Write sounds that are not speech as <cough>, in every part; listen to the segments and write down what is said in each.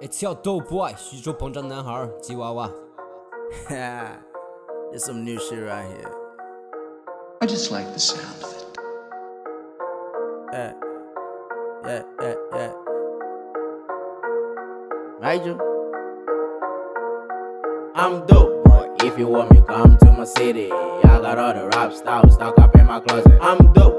It's your dope boy，徐州膨胀男孩吉娃娃。 There's <laughs> some new shit right here. I just like the sound of it. Yeah, yeah, yeah, yeah. Major. I'm dope, boy. If you want me, come to my city. I got all the rap stars stuck up in my closet. I'm dope, boy.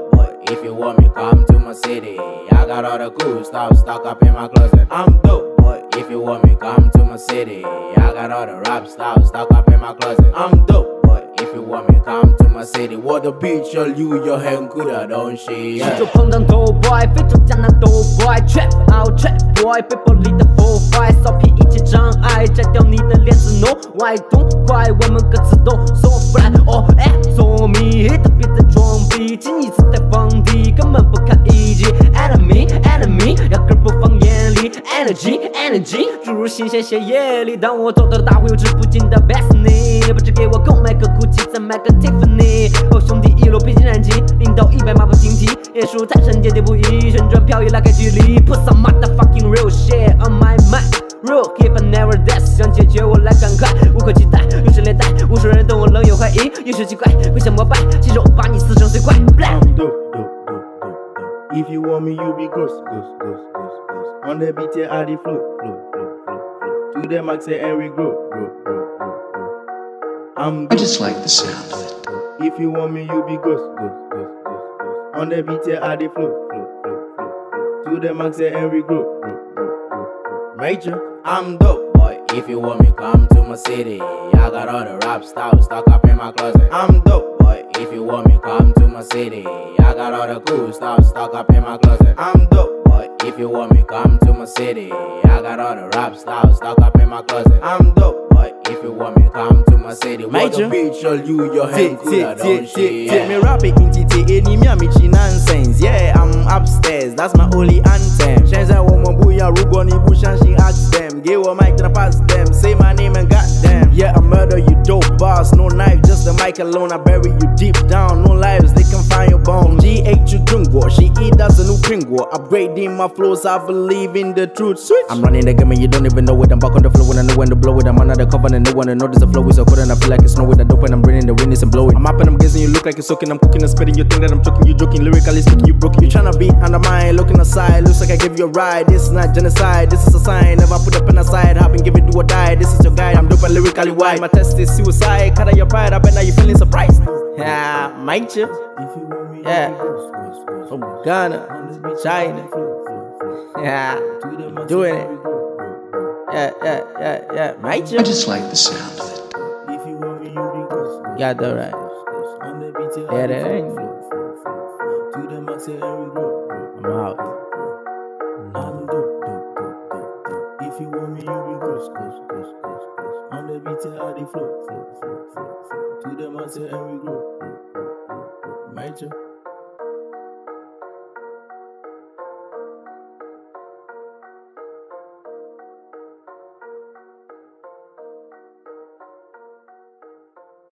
If you want me, come to my city. I got all the cool stuff stuck up in my closet. I'm dope, boy. If you want me, come to my city. I got all the rap stars stuck up in my closet. I'm dope, boy. If you want me, come to my city. What the bitch, all you, your hand good, don't she? 宇宙膨胀 dope boy，非洲加拿 dope boy，trap out trap boy，背包里的 full fight，扫平一切障碍，摘掉你的链子 no 外动快，我们各自都 so fly，哦哎，so me，特别在装逼，近一次在 根本不堪一击，enemy enemy，压根不放眼里，energy energy，注入新鲜血液里，当我走到了大会有止不尽的 b e s t n y 不止给我购买个 Gucci，再买个 Tiffany，哦兄弟一路披荆斩棘，零到一百马不停蹄，夜书太深跌跌不移，旋转漂移拉开距离，Put some motherfucking real shit on my mind。Real hip and never death，想解决我来赶快，无可期待，永世连带，无数人对我仍有怀疑，一时奇怪，会想膜拜，亲手把你撕成碎块。If you want me, you be ghost, ghost, ghost, ghost, ghost. On the beat, yeah, I the flow, flow, flow, flow, flow. To the max, yeah, and we grow, grow, grow, grow, grow. I'm I just like the sound of it. If you want me, you be ghost, ghost, ghost, ghost, ghost. On the beat, yeah, I the flow, flow, flow, flow, flow. To the max, yeah, and we grow, grow, grow, grow, grow. Major. I'm dope, boy. If you want me, come to my city. I got all the rap stars stuck up in my closet. I'm dope, boy. If you want me, come to my city. I got all the cool stuff stuck up in my closet. I'm dope, boy. If you want me, come to my city. I got all the rap stars stuck up in my closet. I'm dope, boy. If you want me, come to my city. What the Major. bitch, all you, your hand Tick, cool, don't tick, she? tick, tick. Me rap it in TT, any me a michi nonsense. Yeah, I'm upstairs, that's my only anthem. Shenza woman booyah, rugoni bushan, she ask them. Give a mic to the pass them, say my name and goddamn. Yeah, I murder you, dope boss, no knife, just the mic alone. I bury you deep down, no lives, they can find your bones. G8 you jungo, she eat as a new pringo. Upgrading my flows, I believe in the truth. Switch. I'm running the game and you don't even know it. I'm back on the floor when I know when to blow it. I'm under the cover and no one notice the flow is so cold and I feel like it's snow with the dope and I'm bringing the wind witness and blowing. I'm up and I'm guessing you look like you're soaking. I'm cooking and spitting. You think that I'm joking, you joking. Lyrically speaking, you broken. You tryna be under mine, looking aside. Looks like I give you a ride. This is not genocide, this is a sign. Never put up an aside. And give it do or die. This is your guide. I'm dope and lyrically. My test is suicide. Cut out your pride. I bet now you feeling surprised. Yeah, might you? Yeah. From Ghana, China. Yeah, doing it. Yeah, yeah, yeah, yeah. Might you? I just like the sound of it. Got that right. Yeah, that ain't. I'm out. Want me, you be ghost, ghost, ghost, ghost, ghost. On the beat, I the flow, flow, flow, flow, flow. To the yeah, and we grow, grow, grow, grow, grow. Major.